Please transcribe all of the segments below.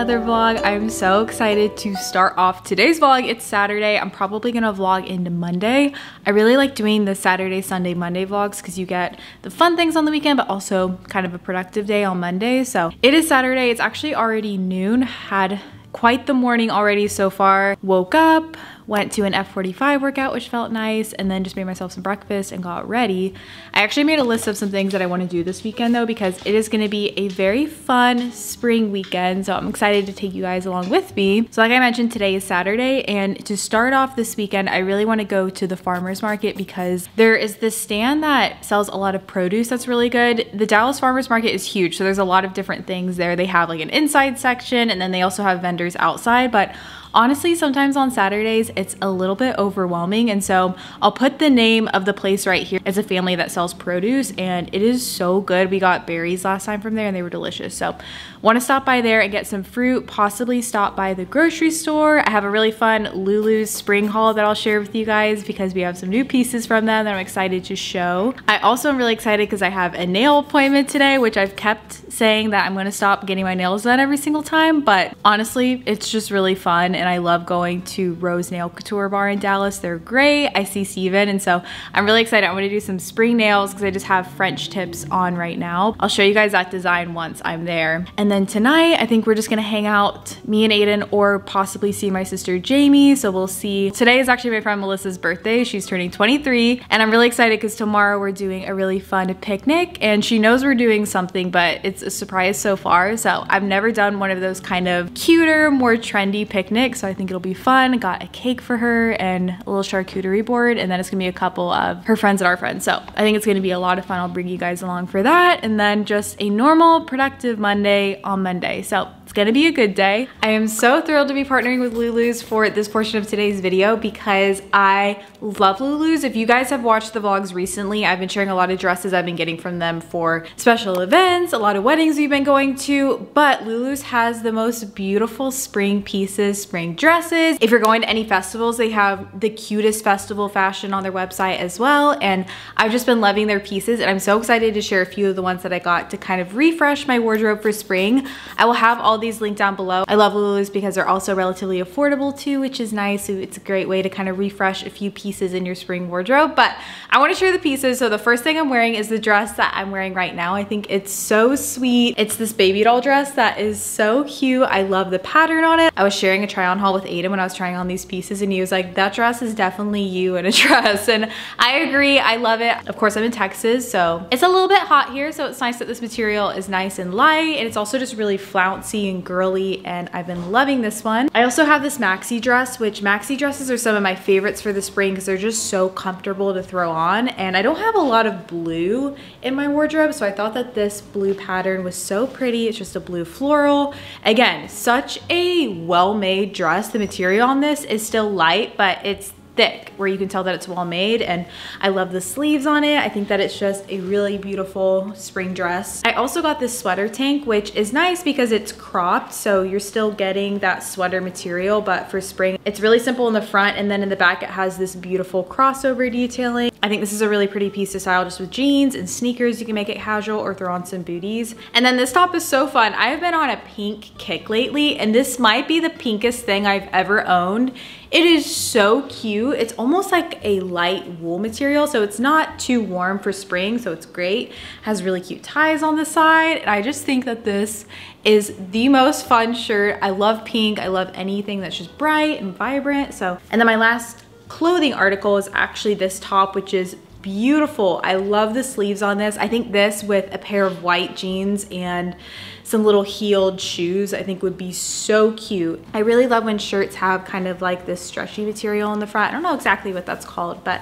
another vlog. I'm so excited to start off today's vlog. It's Saturday. I'm probably gonna vlog into Monday. I really like doing the Saturday, Sunday, Monday vlogs because you get the fun things on the weekend, but also kind of a productive day on Monday. So it is Saturday. It's actually already noon. Had quite the morning already so far. Woke up, went to an F45 workout, which felt nice, and then just made myself some breakfast and got ready. I actually made a list of some things that I wanna do this weekend though, because it is gonna be a very fun spring weekend. So I'm excited to take you guys along with me. So like I mentioned, today is Saturday, and to start off this weekend, I really wanna go to the farmer's market because there is this stand that sells a lot of produce that's really good. The Dallas farmer's market is huge, so there's a lot of different things there. They have like an inside section, and then they also have vendors outside, but honestly, sometimes on Saturdays, it's a little bit overwhelming. And so I'll put the name of the place right here. It's a family that sells produce and it is so good. We got berries last time from there and they were delicious. So want to stop by there and get some fruit, possibly stop by the grocery store. I have a really fun Lulu's spring haul that I'll share with you guys because we have some new pieces from them that I'm excited to show. I also am really excited because I have a nail appointment today, which I've kept saying that I'm going to stop getting my nails done every single time. But honestly, it's just really fun and I love going to Rose Nail Couture Bar in Dallas. They're great. I see Steven and so I'm really excited. I'm gonna do some spring nails because I just have French tips on right now. I'll show you guys that design once I'm there. And then tonight, I think we're just gonna hang out, me and Aiden, or possibly see my sister Jamie. So we'll see. Today is actually my friend Melissa's birthday. She's turning 23 and I'm really excited because tomorrow we're doing a really fun picnic and she knows we're doing something, but it's a surprise so far. So I've never done one of those kind of cuter, more trendy picnics so I think it'll be fun. Got a cake for her and a little charcuterie board, and then it's gonna be a couple of her friends and our friends. So I think it's gonna be a lot of fun. I'll bring you guys along for that, and then just a normal, productive Monday on Monday. So it's gonna be a good day. I am so thrilled to be partnering with Lulu's for this portion of today's video because I love Lulu's. If you guys have watched the vlogs recently, I've been sharing a lot of dresses I've been getting from them for special events, a lot of weddings we've been going to, but Lulu's has the most beautiful spring pieces, spring dresses. If you're going to any festivals, they have the cutest festival fashion on their website as well. And I've just been loving their pieces and I'm so excited to share a few of the ones that I got to kind of refresh my wardrobe for spring. I will have all these linked down below. I love Lulu's because they're also relatively affordable too, which is nice. So it's a great way to kind of refresh a few pieces in your spring wardrobe. But I wanna share the pieces. So the first thing I'm wearing is the dress that I'm wearing right now. I think it's so sweet. It's this baby doll dress that is so cute. I love the pattern on it. I was sharing a try on haul with Aiden when I was trying on these pieces and he was like, that dress is definitely you in a dress. And I agree, I love it. Of course, I'm in Texas, so it's a little bit hot here. So it's nice that this material is nice and light and it's also just really flouncy and girly and I've been loving this one. I also have this maxi dress, which maxi dresses are some of my favorites for the spring because they're just so comfortable to throw on. And I don't have a lot of blue in my wardrobe, so I thought that this blue pattern was so pretty. It's just a blue floral. Again, such a well-made dress. The material on this is still light, but it's thick where you can tell that it's well made and I love the sleeves on it. I think that it's just a really beautiful spring dress. I also got this sweater tank which is nice because it's cropped so you're still getting that sweater material but for spring it's really simple in the front and then in the back it has this beautiful crossover detailing. I think this is a really pretty piece to style just with jeans and sneakers. You can make it casual or throw on some booties. And then this top is so fun. I've been on a pink kick lately and this might be the pinkest thing I've ever owned. It is so cute. It's almost like a light wool material, so it's not too warm for spring, so it's great. Has really cute ties on the side, and I just think that this is the most fun shirt. I love pink. I love anything that's just bright and vibrant. So, and then my last clothing article is actually this top, which is beautiful. I love the sleeves on this. I think this with a pair of white jeans and some little heeled shoes I think would be so cute. I really love when shirts have kind of like this stretchy material in the front. I don't know exactly what that's called, but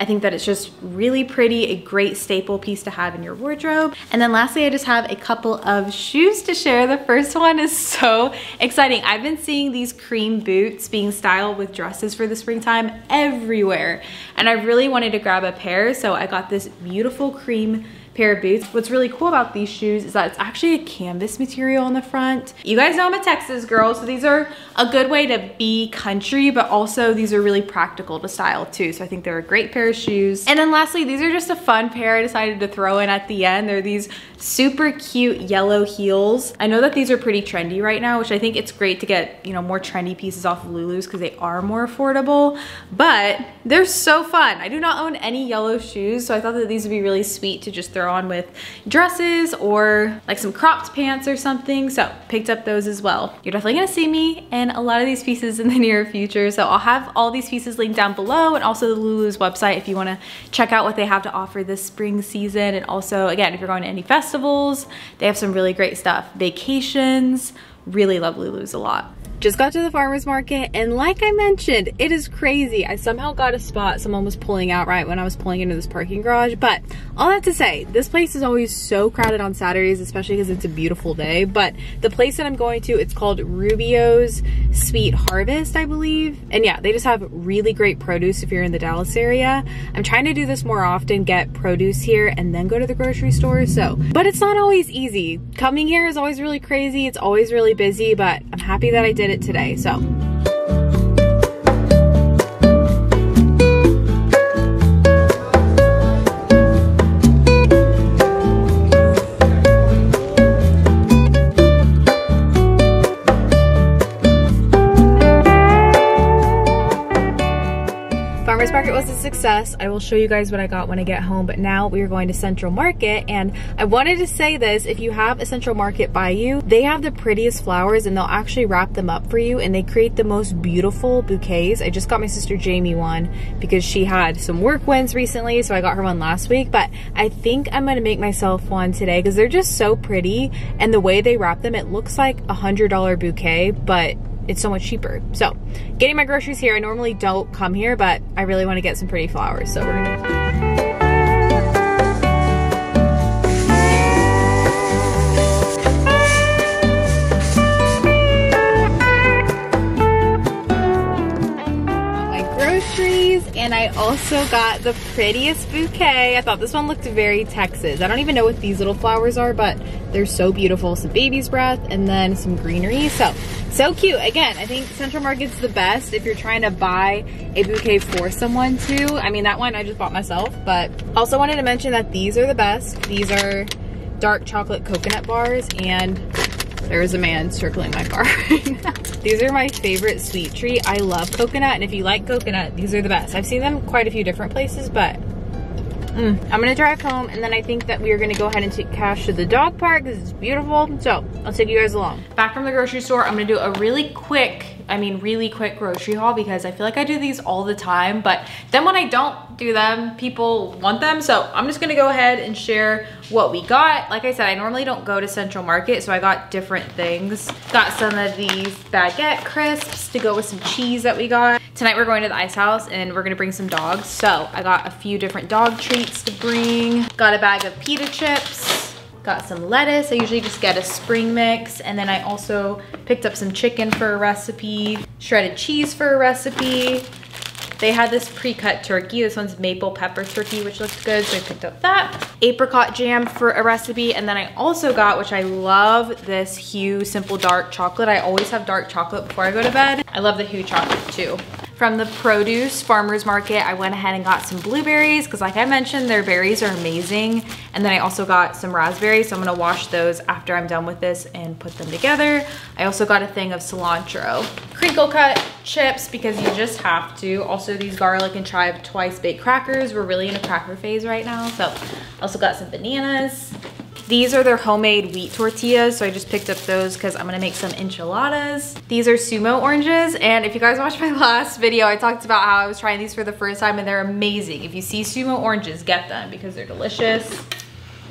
I think that it's just really pretty, a great staple piece to have in your wardrobe. And then lastly, I just have a couple of shoes to share. The first one is so exciting. I've been seeing these cream boots being styled with dresses for the springtime everywhere. And I really wanted to grab a pair, so I got this beautiful cream pair of boots. What's really cool about these shoes is that it's actually a canvas material on the front. You guys know I'm a Texas girl, so these are a good way to be country, but also these are really practical to style too. So I think they're a great pair of shoes. And then lastly, these are just a fun pair I decided to throw in at the end. They're these super cute yellow heels. I know that these are pretty trendy right now, which I think it's great to get, you know, more trendy pieces off of Lulu's because they are more affordable, but they're so fun. I do not own any yellow shoes, so I thought that these would be really sweet to just throw on with dresses or like some cropped pants or something. So picked up those as well. You're definitely gonna see me in a lot of these pieces in the near future. So I'll have all these pieces linked down below and also the Lulu's website if you wanna check out what they have to offer this spring season. And also, again, if you're going to any festivals, they have some really great stuff. Vacations, really love Lulu's a lot. Just got to the farmer's market and like I mentioned, it is crazy. I somehow got a spot. Someone was pulling out right when I was pulling into this parking garage. But all that to say, this place is always so crowded on Saturdays, especially because it's a beautiful day. But the place that I'm going to, it's called Rubio's Sweet Harvest, I believe. And yeah, they just have really great produce if you're in the Dallas area. I'm trying to do this more often, get produce here and then go to the grocery store. So, but it's not always easy. Coming here is always really crazy. It's always really busy, but I'm happy that I did it today. So success. I will show you guys what I got when I get home, but now we are going to Central Market and I wanted to say this, if you have a Central Market by you, they have the prettiest flowers and they'll actually wrap them up for you and they create the most beautiful bouquets. I just got my sister Jamie one because she had some work wins recently, so I got her one last week, but I think I'm gonna make myself one today because they're just so pretty and the way they wrap them, it looks like a $100 bouquet, but it's so much cheaper. So getting my groceries here, I normally don't come here, but I really want to get some pretty flowers. So we're gonna also got the prettiest bouquet. I thought this one looked very Texas. I don't even know what these little flowers are, but they're so beautiful. Some baby's breath and then some greenery. So, so cute. Again, I think Central Market's the best if you're trying to buy a bouquet for someone too. I mean, that one I just bought myself, but also wanted to mention that these are the best. These are dark chocolate coconut bars and there is a man circling my car These are my favorite sweet treat. I love coconut, and if you like coconut, these are the best. I've seen them quite a few different places, but mm, I'm gonna drive home, and then I think that we are gonna go ahead and take Cash to the dog park because it's beautiful. So I'll take you guys along. Back from the grocery store, I'm gonna do a really quick I mean really quick grocery haul because I feel like I do these all the time but then when I don't do them people want them. So I'm just gonna go ahead and share what we got. Like I said I normally don't go to Central Market so I got different things. Got some of these baguette crisps to go with some cheese that we got. Tonight we're going to the ice house and we're gonna bring some dogs. So I got a few different dog treats to bring. Got a bag of pita chips got some lettuce. I usually just get a spring mix. And then I also picked up some chicken for a recipe, shredded cheese for a recipe. They had this pre-cut turkey. This one's maple pepper turkey, which looked good, so I picked up that. Apricot jam for a recipe, and then I also got, which I love, this Hu Simple Dark Chocolate. I always have dark chocolate before I go to bed. I love the Hu chocolate too. From the produce farmer's market, I went ahead and got some blueberries because like I mentioned, their berries are amazing. And then I also got some raspberries, so I'm gonna wash those after I'm done with this and put them together. I also got a thing of cilantro. Crinkle cut chips because you just have to. Also these garlic and chive twice baked crackers. We're really in a cracker phase right now. So I also got some bananas. These are their homemade wheat tortillas, so I just picked up those because I'm gonna make some enchiladas. These are sumo oranges, and if you guys watched my last video, I talked about how I was trying these for the first time and they're amazing. If you see sumo oranges, get them because they're delicious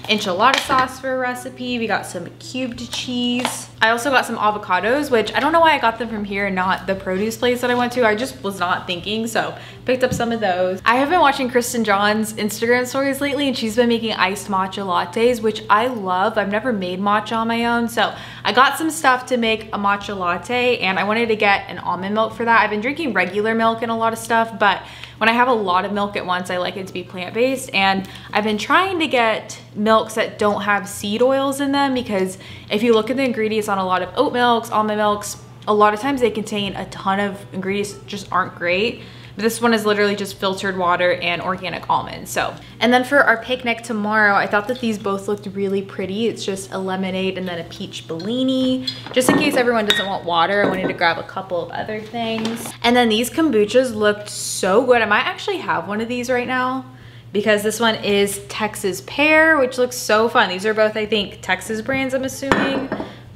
enchilada sauce for a recipe. We got some cubed cheese. I also got some avocados, which I don't know why I got them from here and not the produce place that I went to. I just was not thinking, so picked up some of those. I have been watching Kristin John's Instagram stories lately and she's been making iced matcha lattes, which I love. I've never made matcha on my own, so I got some stuff to make a matcha latte and I wanted to get an almond milk for that. I've been drinking regular milk and a lot of stuff, but when I have a lot of milk at once, I like it to be plant-based. And I've been trying to get milks that don't have seed oils in them because if you look at the ingredients on a lot of oat milks, almond milks, a lot of times they contain a ton of ingredients that just aren't great. This one is literally just filtered water and organic almonds. So, and then for our picnic tomorrow, I thought that these both looked really pretty. It's just a lemonade and then a peach Bellini. Just in case everyone doesn't want water, I wanted to grab a couple of other things. And then these kombuchas looked so good. I might actually have one of these right now because this one is Texas Pear, which looks so fun. These are both, I think, Texas brands, I'm assuming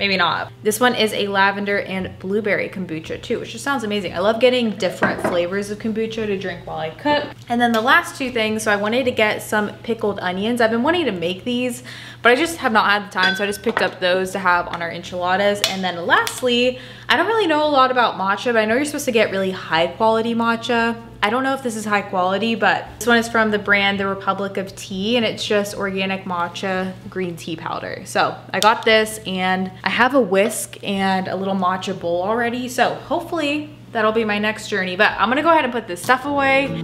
maybe not. This one is a lavender and blueberry kombucha too, which just sounds amazing. I love getting different flavors of kombucha to drink while I cook. And then the last two things, so I wanted to get some pickled onions. I've been wanting to make these, but I just have not had the time, so I just picked up those to have on our enchiladas. And then lastly, I don't really know a lot about matcha, but I know you're supposed to get really high quality matcha. I don't know if this is high quality, but this one is from the brand The Republic of Tea and it's just organic matcha green tea powder. So I got this and I have a whisk and a little matcha bowl already. So hopefully that'll be my next journey, but I'm gonna go ahead and put this stuff away.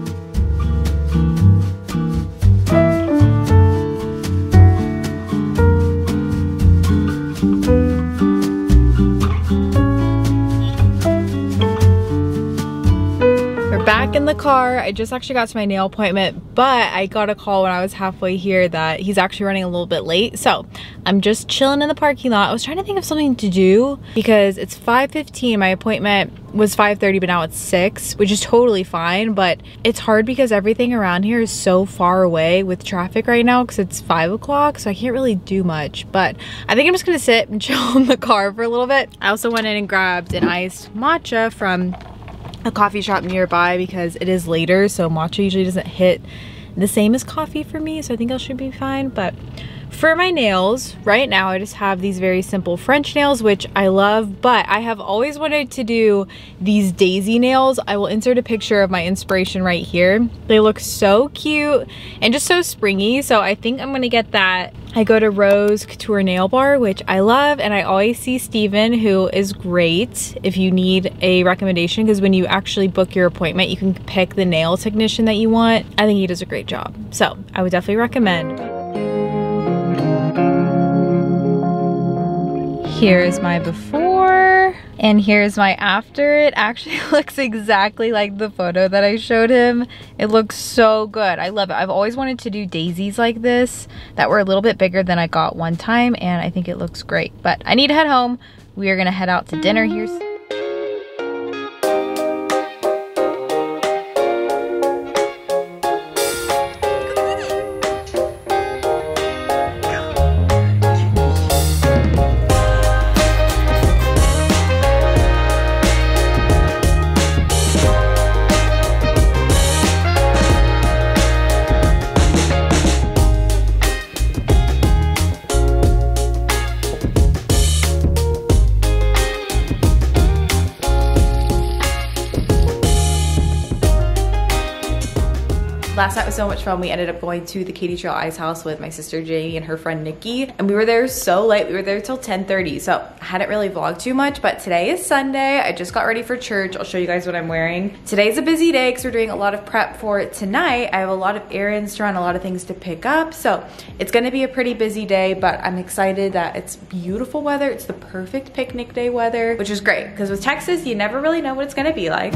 Car. I just actually got to my nail appointment, but I got a call when I was halfway here that he's actually running a little bit late. So I'm just chilling in the parking lot. I was trying to think of something to do because it's 5.15. My appointment was 5.30, but now it's 6, which is totally fine. But it's hard because everything around here is so far away with traffic right now because it's 5 o'clock. So I can't really do much. But I think I'm just going to sit and chill in the car for a little bit. I also went in and grabbed an iced matcha from a coffee shop nearby because it is later so matcha usually doesn't hit the same as coffee for me so I think I should be fine but for my nails, right now I just have these very simple French nails, which I love, but I have always wanted to do these daisy nails. I will insert a picture of my inspiration right here. They look so cute and just so springy, so I think I'm gonna get that. I go to Rose Couture Nail Bar, which I love, and I always see Steven, who is great if you need a recommendation, because when you actually book your appointment, you can pick the nail technician that you want. I think he does a great job. So I would definitely recommend. Here's my before and here's my after. It actually looks exactly like the photo that I showed him. It looks so good. I love it. I've always wanted to do daisies like this that were a little bit bigger than I got one time and I think it looks great. But I need to head home. We are gonna head out to dinner here Last night was so much fun. We ended up going to the Katy Trail Ice House with my sister Jay and her friend Nikki. And we were there so late. We were there till 10.30. So I hadn't really vlogged too much, but today is Sunday. I just got ready for church. I'll show you guys what I'm wearing. Today's a busy day because we're doing a lot of prep for tonight. I have a lot of errands to run, a lot of things to pick up. So it's gonna be a pretty busy day, but I'm excited that it's beautiful weather. It's the perfect picnic day weather, which is great because with Texas, you never really know what it's gonna be like.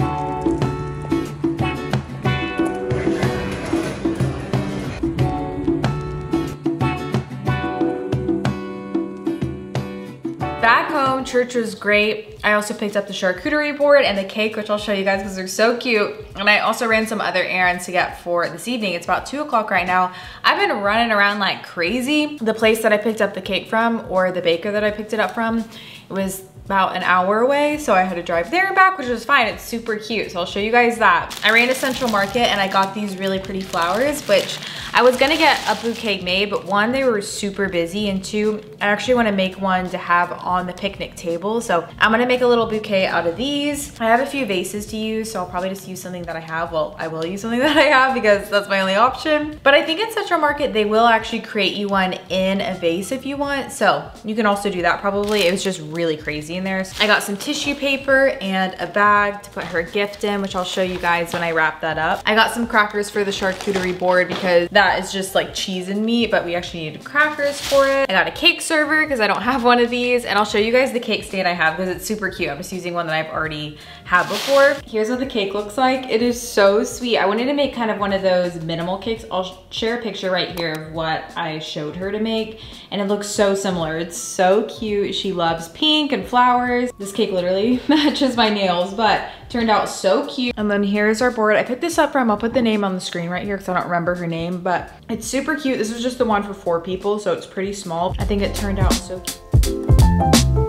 Back home, church was great. I also picked up the charcuterie board and the cake, which I'll show you guys because they're so cute. And I also ran some other errands to get for this evening. It's about two o'clock right now. I've been running around like crazy. The place that I picked up the cake from or the baker that I picked it up from, it was about an hour away so I had to drive there and back which was fine. It's super cute so I'll show you guys that. I ran to Central Market and I got these really pretty flowers which I was gonna get a bouquet made but one they were super busy and two I actually want to make one to have on the picnic table so I'm gonna make a little bouquet out of these. I have a few vases to use so I'll probably just use something that I have. Well I will use something that I have because that's my only option. But I think in Central Market they will actually create you one in a vase if you want so you can also do that probably. It was just really crazy easy in there. I got some tissue paper and a bag to put her gift in, which I'll show you guys when I wrap that up. I got some crackers for the charcuterie board because that is just like cheese and meat, but we actually needed crackers for it. I got a cake server because I don't have one of these, and I'll show you guys the cake stand I have because it's super cute. I'm just using one that I've already had before. Here's what the cake looks like. It is so sweet. I wanted to make kind of one of those minimal cakes. I'll share a picture right here of what I showed her to make, and it looks so similar. It's so cute. She loves pink and flowers. This cake literally matches my nails, but turned out so cute. And then here's our board. I picked this up from, I'll put the name on the screen right here because I don't remember her name, but it's super cute. This is just the one for four people, so it's pretty small. I think it turned out so cute.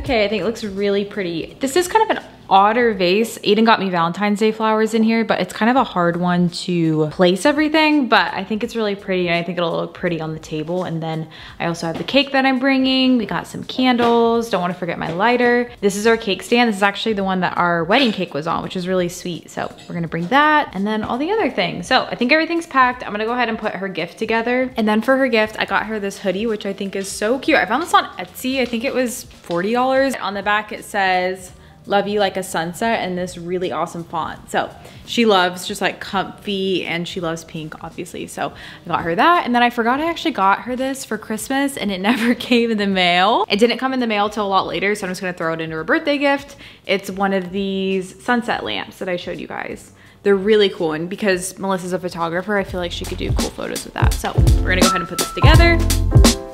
Bouquet. I think it looks really pretty. This is kind of an otter vase. Aiden got me Valentine's Day flowers in here, but it's kind of a hard one to place everything, but I think it's really pretty and I think it'll look pretty on the table. And then I also have the cake that I'm bringing. We got some candles. Don't want to forget my lighter. This is our cake stand. This is actually the one that our wedding cake was on, which is really sweet. So we're gonna bring that and then all the other things. So I think everything's packed. I'm gonna go ahead and put her gift together. And then for her gift, I got her this hoodie, which I think is so cute. I found this on Etsy. I think it was $40. On the back, it says, love you like a sunset in this really awesome font. So she loves just like comfy and she loves pink obviously. So I got her that. And then I forgot I actually got her this for Christmas and it never came in the mail. It didn't come in the mail till a lot later. So I'm just gonna throw it into her birthday gift. It's one of these sunset lamps that I showed you guys. They're really cool and because Melissa's a photographer, I feel like she could do cool photos with that. So we're gonna go ahead and put this together.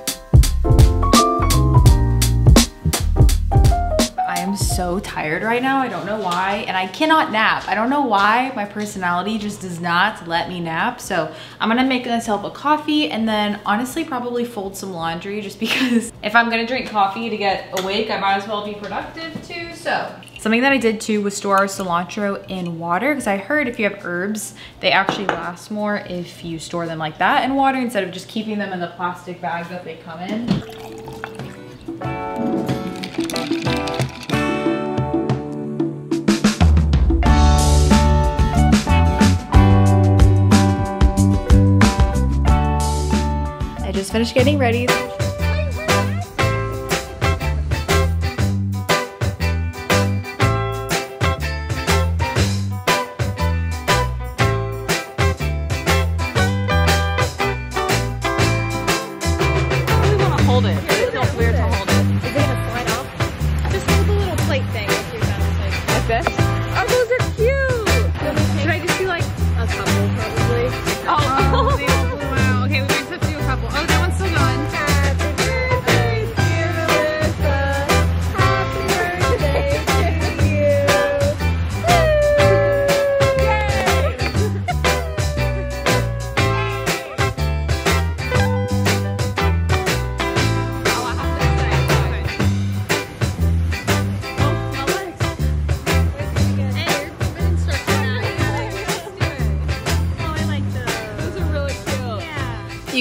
Am so tired right now. I don't know why. And I cannot nap. I don't know why my personality just does not let me nap. So I'm gonna make myself a coffee and then honestly probably fold some laundry just because if I'm gonna drink coffee to get awake, I might as well be productive too. So Something that I did too was store our cilantro in water because I heard if you have herbs, they actually last more if you store them like that in water instead of just keeping them in the plastic bag that they come in. Finished getting ready.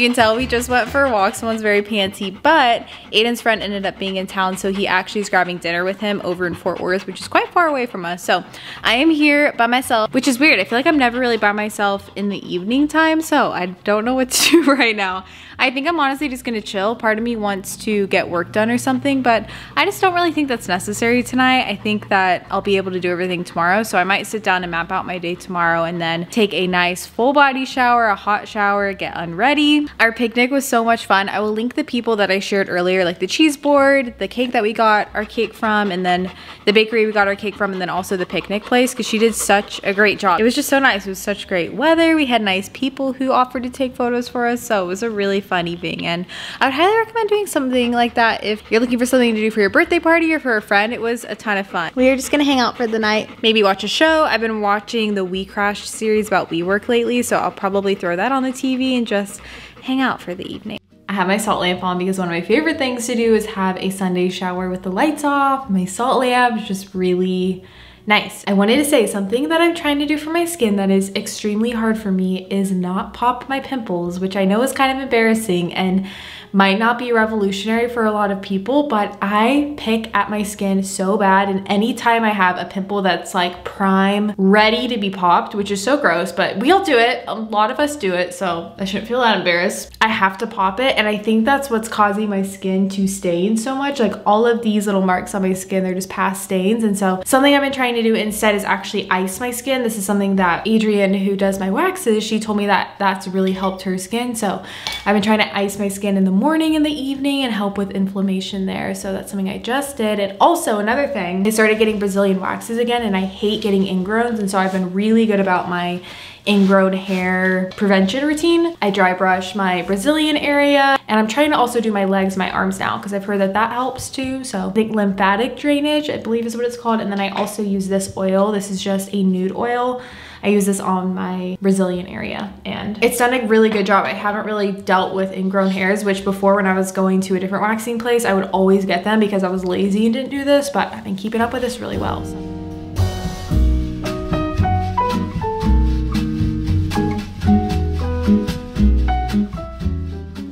You can tell we just went for a walk. Someone's very panty, but Aiden's friend ended up being in town, so he actually is grabbing dinner with him over in Fort Worth, which is quite far away from us. So I am here by myself, which is weird. I feel like I'm never really by myself in the evening time, so I don't know what to do right now. I think I'm honestly just gonna chill. Part of me wants to get work done or something, but I just don't really think that's necessary tonight. I think that I'll be able to do everything tomorrow, so I might sit down and map out my day tomorrow and then take a nice full body shower, a hot shower, get unready. Our picnic was so much fun. I will link the people that I shared earlier, like the cheese board, the cake that we got our cake from, and then the bakery we got our cake from, and then also the picnic place, because she did such a great job. It was just so nice. It was such great weather. We had nice people who offered to take photos for us, so it was a really fun evening. And I would highly recommend doing something like that if you're looking for something to do for your birthday party or for a friend. It was a ton of fun. We are just gonna hang out for the night. Maybe watch a show. I've been watching the WeCrashed series about WeWork lately, so I'll probably throw that on the TV and just hang out for the evening. I have my salt lamp on because one of my favorite things to do is have a Sunday shower with the lights off. My salt lamp is just really nice. I wanted to say something that I'm trying to do for my skin that is extremely hard for me is not pop my pimples, which I know is kind of embarrassing. And might not be revolutionary for a lot of people, but I pick at my skin so bad. And anytime I have a pimple that's like prime, ready to be popped, which is so gross, but we all do it. A lot of us do it, so I shouldn't feel that embarrassed. I have to pop it, and I think that's what's causing my skin to stain so much. Like all of these little marks on my skin, they're just past stains. And so something I've been trying to do instead is actually ice my skin. This is something that Adrienne, who does my waxes, she told me that that's really helped her skin. So I've been trying to ice my skin in the morning and the evening and help with inflammation there. So that's something I just did. And also another thing, I started getting Brazilian waxes again and I hate getting ingrowns. And so I've been really good about my ingrown hair prevention routine. I dry brush my Brazilian area and I'm trying to also do my legs, my arms now because I've heard that that helps too. So I think lymphatic drainage, I believe is what it's called. And then I also use this oil. This is just a nude oil. I use this on my Brazilian area and it's done a really good job. I haven't really dealt with ingrown hairs, which before when I was going to a different waxing place, I would always get them because I was lazy and didn't do this, but I've been keeping up with this really well. So.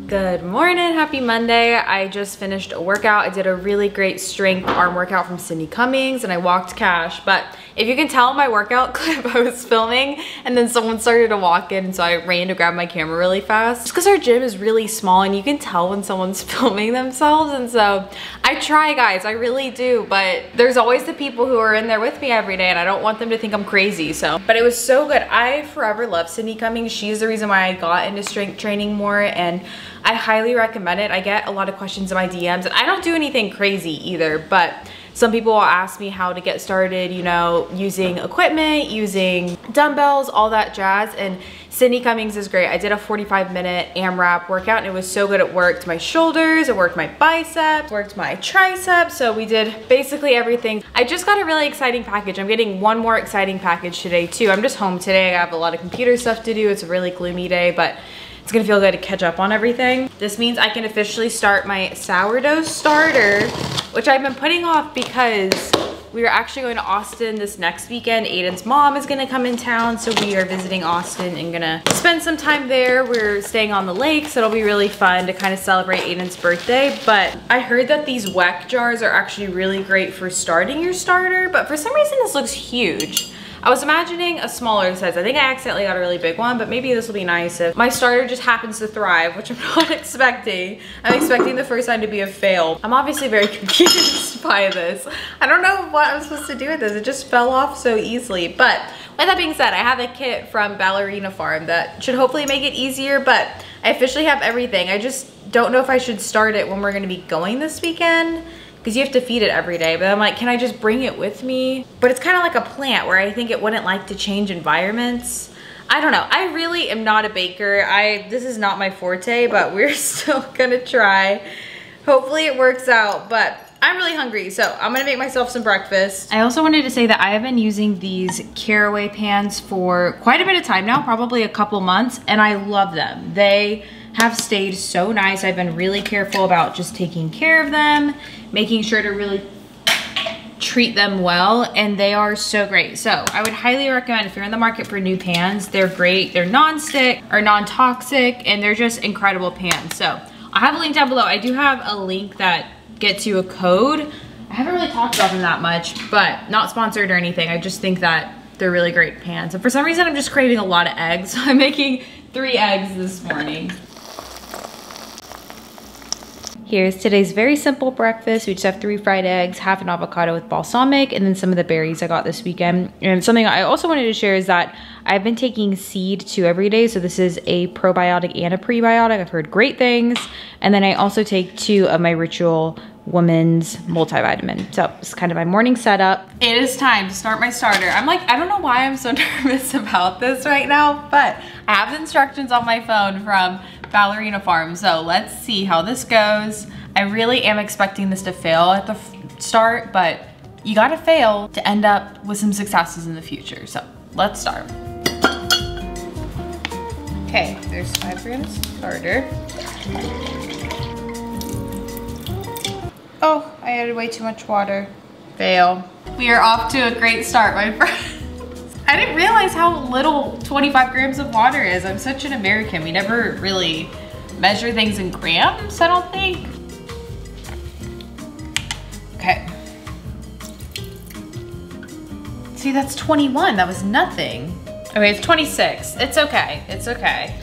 Good morning, happy Monday. I just finished a workout. I did a really great strength arm workout from Sydney Cummings and I walked Cash, but if you can tell my workout clip I was filming and then someone started to walk in so I ran to grab my camera really fast. Just because our gym is really small and you can tell when someone's filming themselves and so I try guys, I really do, but there's always the people who are in there with me every day and I don't want them to think I'm crazy, so. But it was so good. I forever love Sydney Cummings. She's the reason why I got into strength training more and I highly recommend it. I get a lot of questions in my DMs and I don't do anything crazy either, but some people will ask me how to get started, you know, using equipment, using dumbbells, all that jazz. And Sydney Cummings is great. I did a 45 minute AMRAP workout and it was so good. It worked my shoulders, it worked my biceps, worked my triceps. So we did basically everything. I just got a really exciting package. I'm getting one more exciting package today too. I'm just home today. I have a lot of computer stuff to do. It's a really gloomy day, but it's gonna feel good to catch up on everything. This means I can officially start my sourdough starter, which I've been putting off because we are actually going to Austin this next weekend. Aiden's mom is gonna come in town, so we are visiting Austin and gonna spend some time there. We're staying on the lake, so it'll be really fun to kind of celebrate Aiden's birthday. But I heard that these Weck jars are actually really great for starting your starter, but for some reason this looks huge. I was imagining a smaller size. I think I accidentally got a really big one, but maybe this will be nice if my starter just happens to thrive, which I'm not expecting. I'm expecting the first time to be a fail. I'm obviously very confused by this. I don't know what I'm supposed to do with this. It just fell off so easily. But with that being said, I have a kit from Ballerina Farm that should hopefully make it easier, but I officially have everything. I just don't know if I should start it when we're gonna be going this weekend because you have to feed it every day. But I'm like, can I just bring it with me? But it's kind of like a plant where I think it wouldn't like to change environments. I don't know. I really am not a baker. I This is not my forte, but we're still gonna try. Hopefully it works out, but I'm really hungry, so I'm gonna make myself some breakfast. I also wanted to say that I have been using these Caraway pans for quite a bit of time now, probably a couple months, and I love them. They have stayed so nice. I've been really careful about just taking care of them, making sure to really treat them well and they are so great. So I would highly recommend if you're in the market for new pans, they're great. They're non-stick or non-toxic and they're just incredible pans. So I have a link down below. I do have a link that gets you a code. I haven't really talked about them that much, but not sponsored or anything. I just think that they're really great pans. And for some reason, I'm just craving a lot of eggs. So I'm making three eggs this morning. Here's today's very simple breakfast. We just have three fried eggs, half an avocado with balsamic, and then some of the berries I got this weekend. And something I also wanted to share is that I've been taking Seed two every day. So this is a probiotic and a prebiotic. I've heard great things. And then I also take two of my Ritual Woman's multivitamin. So it's kind of my morning setup. It is time to start my starter. I'm like, I don't know why I'm so nervous about this right now, but I have the instructions on my phone from Ballerina Farm. So let's see how this goes. I really am expecting this to fail at the start, but you gotta fail to end up with some successes in the future. So let's start. Okay, there's five grams starter. Oh, I added way too much water. Fail. We are off to a great start, my friends. I didn't realize how little 25 grams of water is. I'm such an American. We never really measure things in grams, I don't think. Okay. See, that's 21. That was nothing. Okay, it's 26. It's okay. It's okay.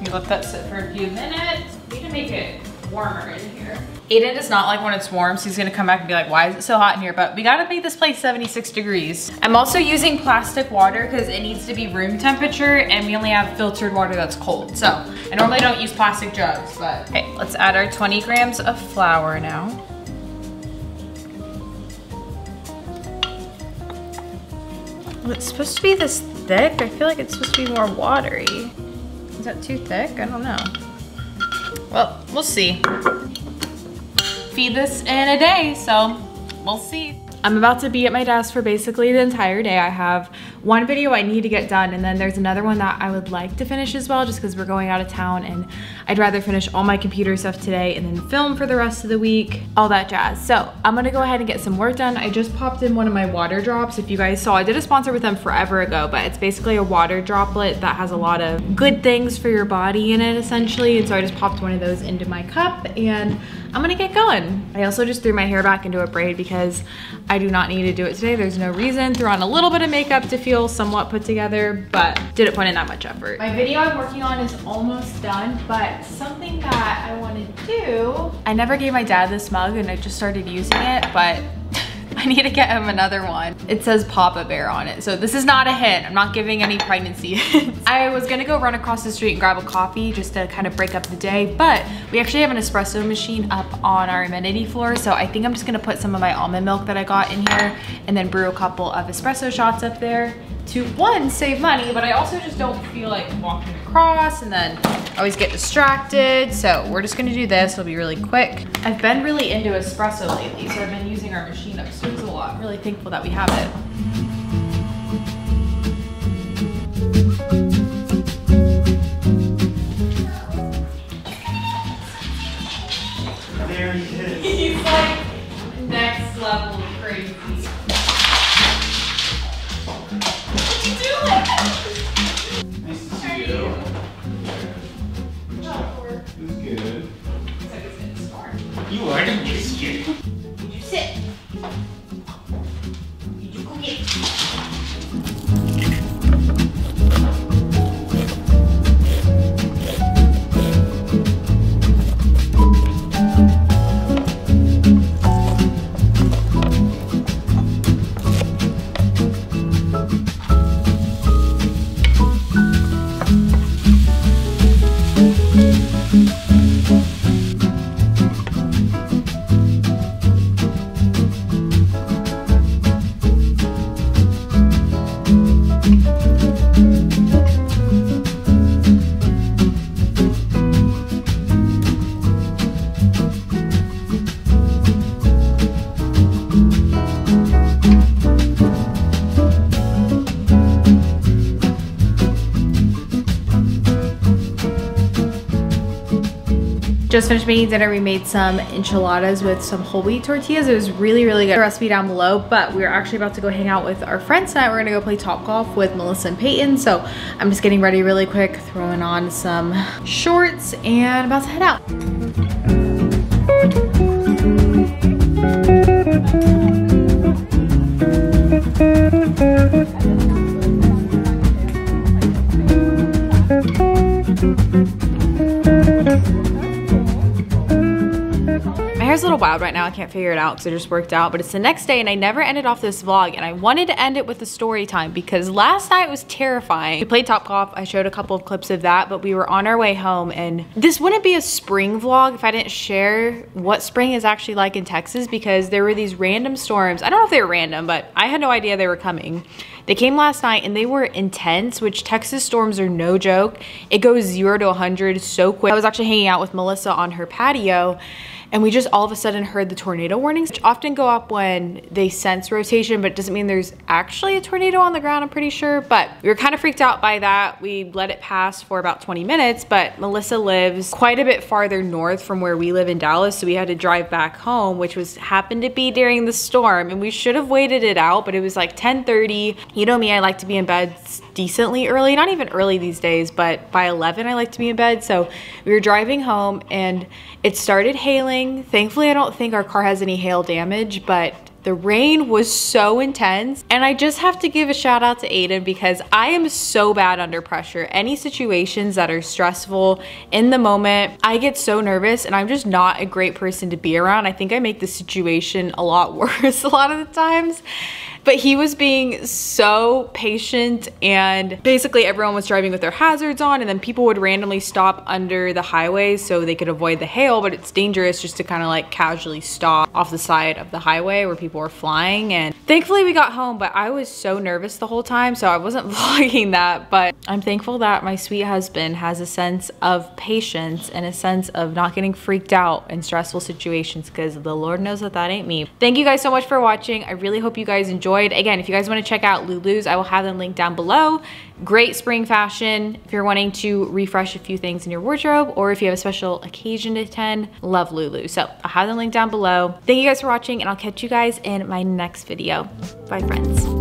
You let that sit for a few minutes. We need to make it warmer in here. Aiden does not like when it's warm, so he's gonna come back and be like, why is it so hot in here? But we gotta make this place 76 degrees. I'm also using plastic water because it needs to be room temperature and we only have filtered water that's cold. So I normally don't use plastic jugs, but okay, let's add our 20 grams of flour now. It's supposed to be this thick. I feel like it's supposed to be more watery. Is that too thick? I don't know. Well, we'll see. Feed this in a day, so we'll see. I'm about to be at my desk for basically the entire day. I have one video I need to get done and then there's another one that I would like to finish as well just because we're going out of town and I'd rather finish all my computer stuff today and then film for the rest of the week, all that jazz. So I'm gonna go ahead and get some work done. I just popped in one of my water drops. If you guys saw, I did a sponsor with them forever ago, but it's basically a water droplet that has a lot of good things for your body in it essentially. And so I just popped one of those into my cup and I'm gonna get going. I also just threw my hair back into a braid because I do not need to do it today. There's no reason. Threw on a little bit of makeup to feel somewhat put together, but didn't put in that much effort. My video I'm working on is almost done, but something that I wanna do, I never gave my dad this mug and I just started using it, but I need to get him another one. It says Papa Bear on it. So this is not a hint. I'm not giving any pregnancy hints. I was gonna go run across the street and grab a coffee just to kind of break up the day, but we actually have an espresso machine up on our amenity floor. So I think I'm just gonna put some of my almond milk that I got in here and then brew a couple of espresso shots up there to one, save money, but I also just don't feel like walking across and then I always get distracted. So we're just gonna do this, it'll be really quick. I've been really into espresso lately, so I've been using our machine upstairs a lot. I'm really thankful that we have it. It was good. You are the biscuit. Did you sit? Just finished making dinner. We made some enchiladas with some whole wheat tortillas. It was really, really good. The recipe down below, but we're actually about to go hang out with our friends tonight. We're gonna go play Topgolf with Melissa and Peyton. So I'm just getting ready really quick, throwing on some shorts and about to head out. Hair's a little wild right now. I can't figure it out because I just worked out, but it's the next day and I never ended off this vlog and I wanted to end it with a story time because last night was terrifying. We played Topgolf. I showed a couple of clips of that, but we were on our way home and this wouldn't be a spring vlog if I didn't share what spring is actually like in Texas because there were these random storms. I don't know if they were random, but I had no idea they were coming. They came last night and they were intense, which Texas storms are no joke. It goes zero to 100 so quick. I was actually hanging out with Melissa on her patio and we just all of a sudden heard the tornado warnings, which often go up when they sense rotation, but it doesn't mean there's actually a tornado on the ground, I'm pretty sure. But we were kind of freaked out by that. We let it pass for about 20 minutes, but Melissa lives quite a bit farther north from where we live in Dallas, so we had to drive back home, which was happened to be during the storm, and we should have waited it out, but it was like 10:30. You know me, I like to be in bed decently early, not even early these days, but by 11 I like to be in bed. So we were driving home and it started hailing. Thankfully, I don't think our car has any hail damage, but the rain was so intense. And I just have to give a shout out to Aiden because I am so bad under pressure. Any situations that are stressful in the moment, I get so nervous and I'm just not a great person to be around. I think I make the situation a lot worse a lot of the times. But he was being so patient and basically everyone was driving with their hazards on and then people would randomly stop under the highway so they could avoid the hail, but it's dangerous just to kind of like casually stop off the side of the highway where people were flying. And thankfully we got home, but I was so nervous the whole time, so I wasn't vlogging that. But I'm thankful that my sweet husband has a sense of patience and a sense of not getting freaked out in stressful situations because the Lord knows that that ain't me. Thank you guys so much for watching. I really hope you guys enjoyed enjoyed. Again, if you guys want to check out Lulu's, I will have them linked down below. Great spring fashion if you're wanting to refresh a few things in your wardrobe or if you have a special occasion to attend, love Lulu. So I'll have them linked down below. Thank you guys for watching and I'll catch you guys in my next video. Bye friends.